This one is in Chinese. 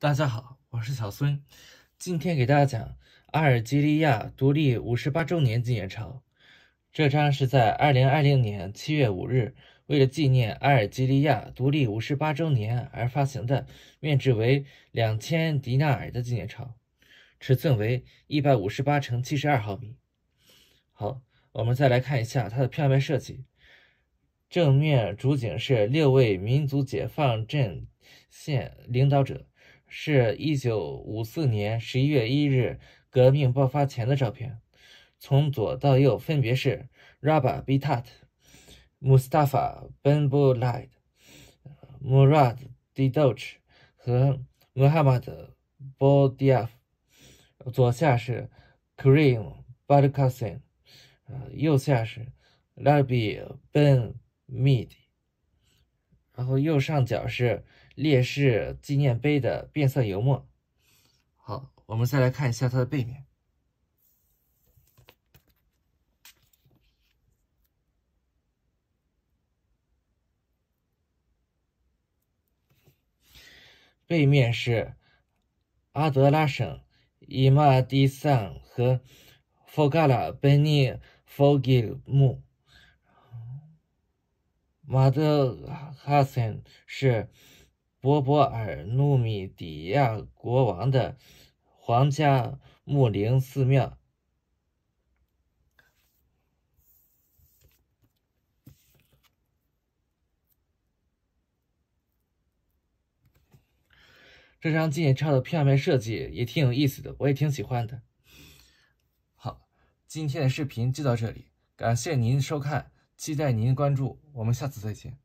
大家好，我是小孙，今天给大家讲阿尔及利亚独立五十八周年纪念钞。这张是在二零二零年七月五日，为了纪念阿尔及利亚独立五十八周年而发行的，面值为两千迪纳尔的纪念钞，尺寸为一百五十八乘七十二毫米。好，我们再来看一下它的票面设计。正面主景是六位民族解放阵线领导者。是一九五四年十一月一日革命爆发前的照片，从左到右分别是 Rabah Bitat、Mustafa Ben Boulad、Murad Didoch 和 Muhammad Boudiaf，左下是 Karim Badkasin，右下是 Rabi Ben Mid，然后右上角是。烈士纪念碑的变色油墨。好，我们再来看一下它的背面。背面是阿德拉省伊玛迪桑和佛嘎拉本尼佛吉木。马德哈森是。波波尔努米底亚国王的皇家穆陵寺庙。这张纪念钞的票面设计也挺有意思的，我也挺喜欢的。好，今天的视频就到这里，感谢您收看，期待您关注，我们下次再见。